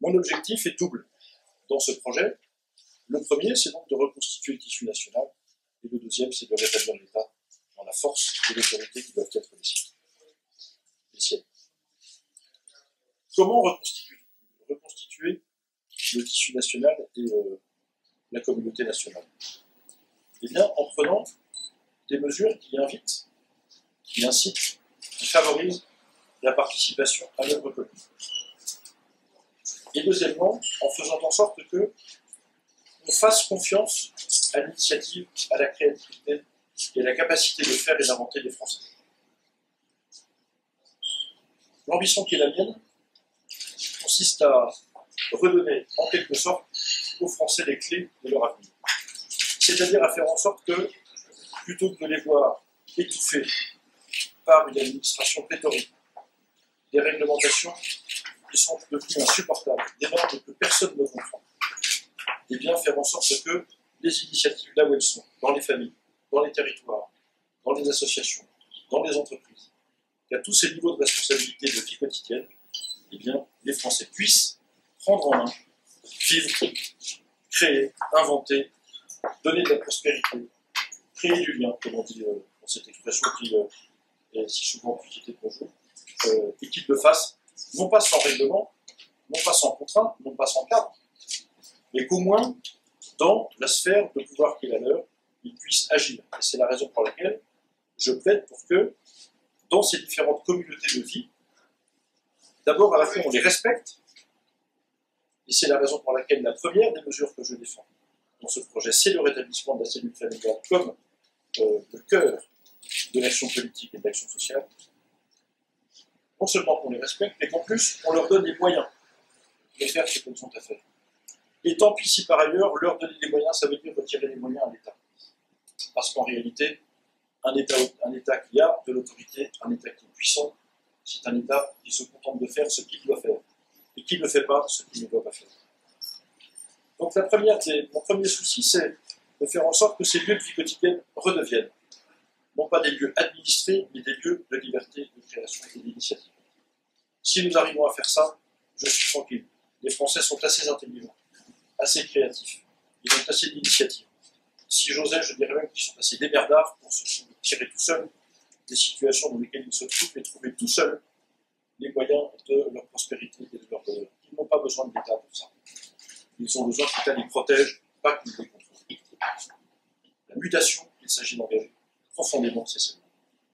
Mon objectif est double dans ce projet. Le premier, c'est donc de reconstituer le tissu national, et le deuxième, c'est de rétablir l'État dans la force et l'autorité qui doivent être les siennes. Comment reconstituer, le tissu national et euh, la communauté nationale? Eh bien, en prenant des mesures qui invitent, qui incitent, qui favorisent la participation à l'œuvre commune. Et deuxièmement, en faisant en sorte que on fasse confiance à l'initiative, à la créativité et à la capacité de faire et d'inventer des Français. L'ambition qui est la mienne consiste à redonner en quelque sorte aux Français les clés de leur avenir. C'est-à-dire à faire en sorte que, plutôt que de les voir étouffés par une administration pléthorique, des réglementations qui sont devenues insupportables, des normes que personne ne comprend, et bien faire en sorte que les initiatives là où elles sont, dans les familles, dans les territoires, dans les associations, dans les entreprises, qu'à tous ces niveaux de responsabilité de vie quotidienne, eh bien, les Français puissent prendre en main, vivre, créer, inventer, donner de la prospérité, créer du lien, comme on dit euh, dans cette expression qui euh, est si souvent utilisée pour vous, euh, et qu'ils le fassent, non pas sans règlement, non pas sans contrainte, non pas sans cadre, mais qu'au moins, dans la sphère de pouvoir qui est la leur, ils puissent agir. Et c'est la raison pour laquelle je plaide pour que, dans ces différentes communautés de vie, d'abord à la fois on les respecte, et c'est la raison pour laquelle la première des mesures que je défends dans ce projet, c'est le rétablissement de la cellule familiale comme euh, le cœur de l'action politique et de l'action sociale. Non seulement qu'on les respecte, mais qu'en plus on leur donne les moyens de faire ce qu'elles ont à faire. Et tant pis si par ailleurs, leur donner des moyens, ça veut dire retirer les moyens à l'État. Parce qu'en réalité, un État, un État qui a de l'autorité, un État qui est puissant, c'est un État qui se contente de faire ce qu'il doit faire, et qui ne fait pas ce qu'il ne doit pas faire. Donc la première, mon premier souci, c'est de faire en sorte que ces lieux de vie quotidienne redeviennent, non pas des lieux administrés, mais des lieux de liberté, de création et d'initiative. Si nous arrivons à faire ça, je suis tranquille. Les Français sont assez intelligents assez créatifs. Ils ont assez d'initiatives. Si j'osais, je dirais même qu'ils sont assez démerdards pour se tirer tout seuls des situations dans lesquelles ils se trouvent et trouver tout seuls les moyens de leur prospérité et de leur bonheur. Ils n'ont pas besoin de l'État pour ça. Ils ont besoin que l'État les protège, pas qu'il les contrôle. La mutation qu'il s'agit d'engager, profondément, c'est celle-là.